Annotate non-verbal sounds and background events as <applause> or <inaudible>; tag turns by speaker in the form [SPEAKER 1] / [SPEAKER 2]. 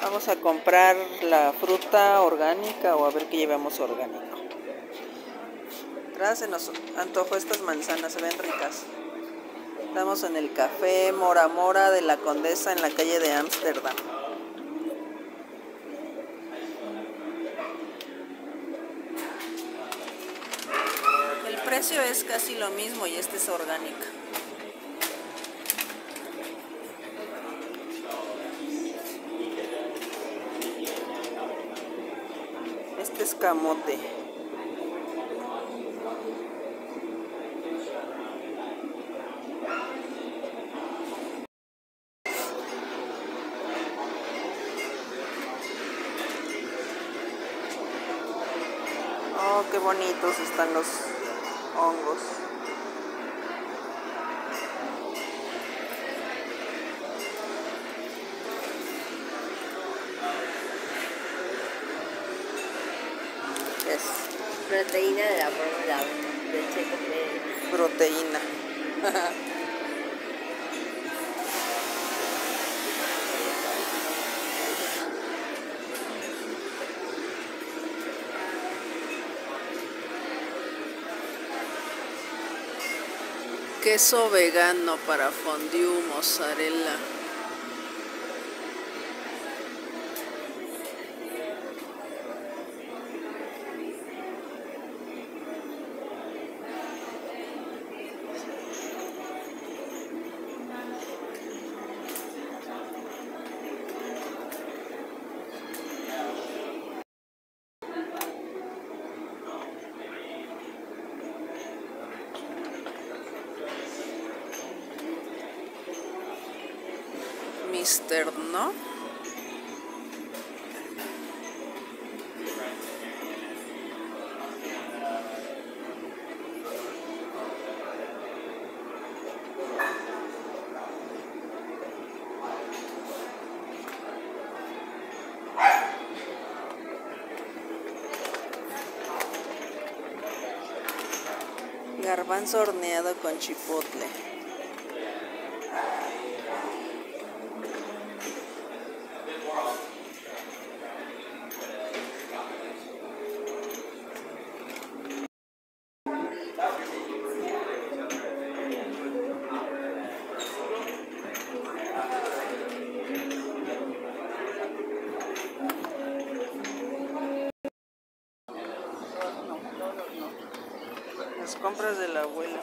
[SPEAKER 1] Vamos a comprar la fruta orgánica o a ver qué llevamos orgánico. Atrás se nos antojó estas manzanas, se ven ricas. Estamos en el café Mora Mora de la Condesa en la calle de Ámsterdam. El precio es casi lo mismo y este es orgánica. Este es camote. Oh, qué bonitos están los hongos. Es
[SPEAKER 2] Proteína de la fórmula del checo de
[SPEAKER 1] proteína. <laughs> Queso vegano para fondue mozzarella. Mister, ¿no? Garbanzo horneado con chipotle. Las compras de la abuela.